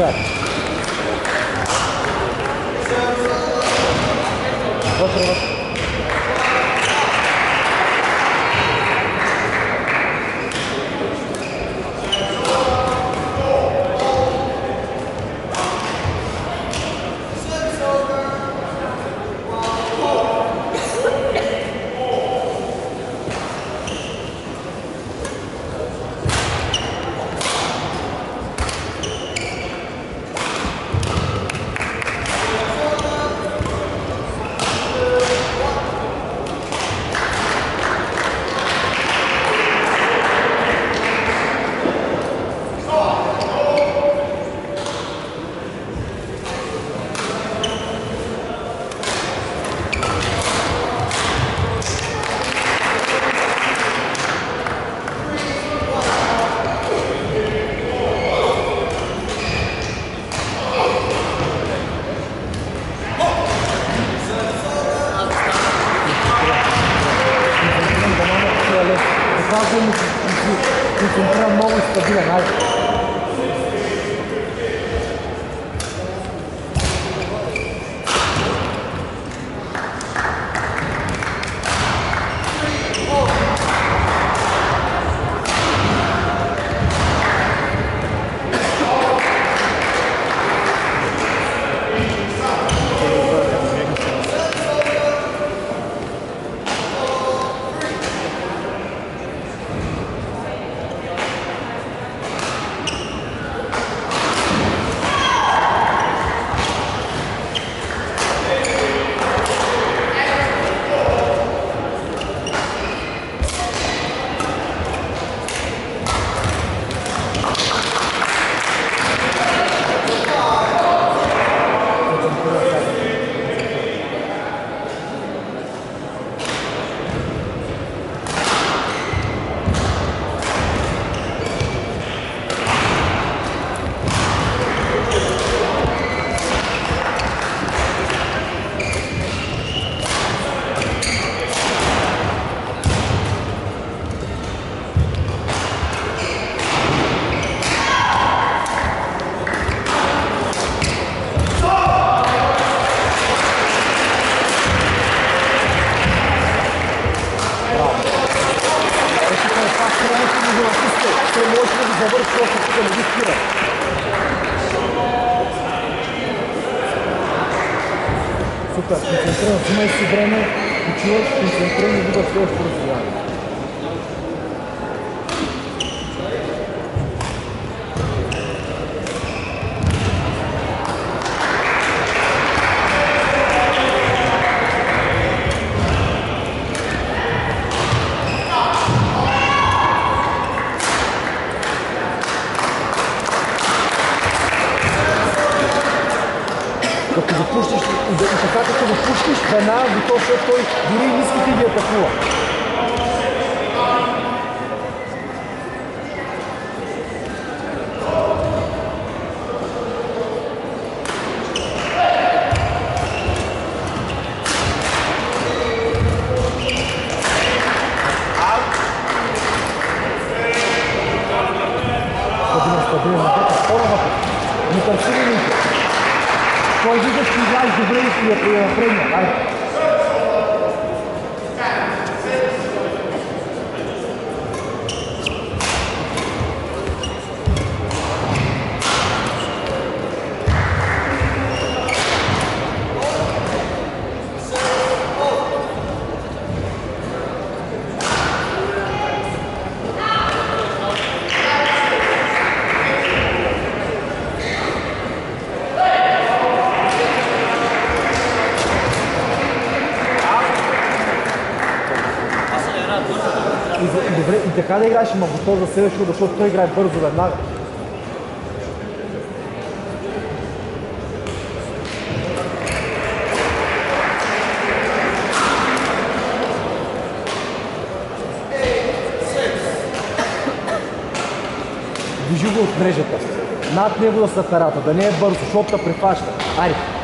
Супер. Си концентриран много и стабилен. Айде. Беше към това хранеше ми го напусте. Той може да го завърши още тук, не ги спира. Супер, концентриран, взимай си време, почиваш, концентриран и бива следващото развиване. Като пуснеш, и така като пуснеш, веднага готов, защото той дори и ниските ги атакува. Че играеш добре и добре, и така да играеш, ама готов за следващото, защото той играе бързо веднага. Движи го от мрежата. Над него да са перата, да не е бързо, защото те прихваща. Айде.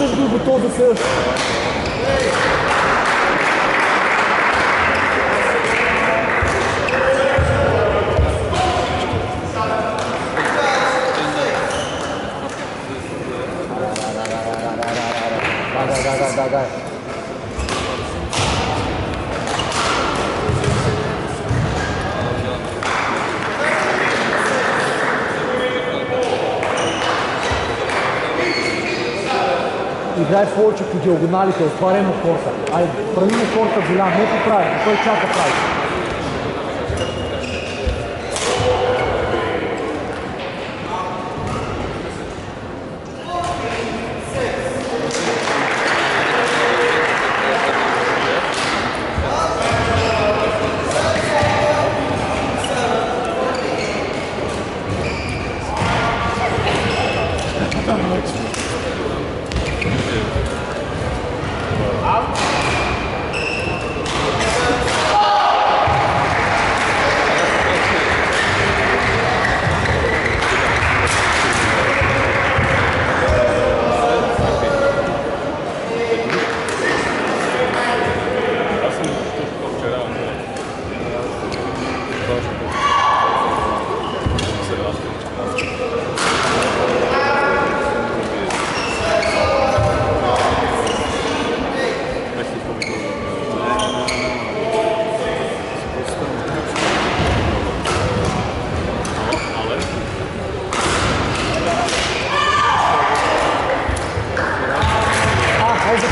Буташ го готов да следващото. Дай, дай, дай, дай, дай, дай. Играй повече по диагоналите, отваряме корта. Айде, правиме корта голям, не поправи, той чака прави. too.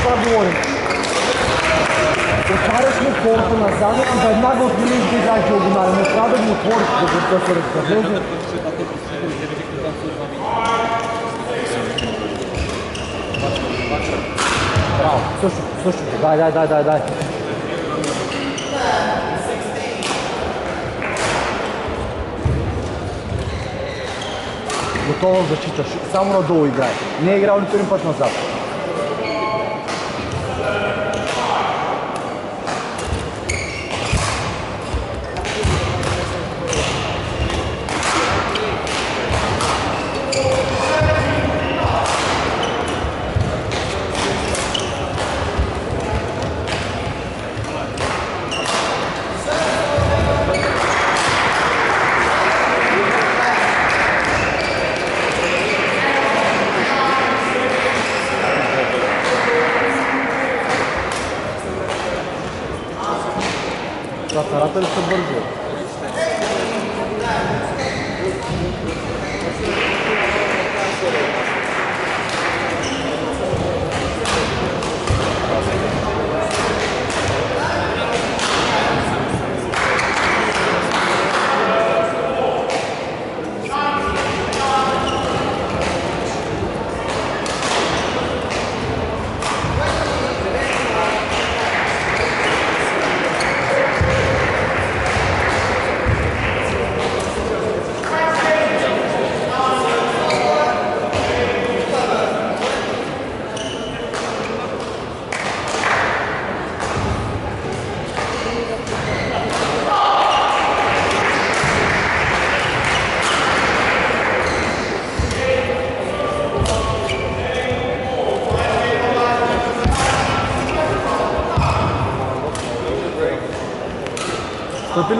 Това говорим. Отваряш му корта назад и веднага отминеш да играеш диагонали. Не трябва да го отвориш, да го се разгледа. Браво, също, същото. Дай, дай, дай, дай, дай. Готово зачиташ. Само надолу играй. Не е играл нито един път назад. سرطان في البرج са бързи?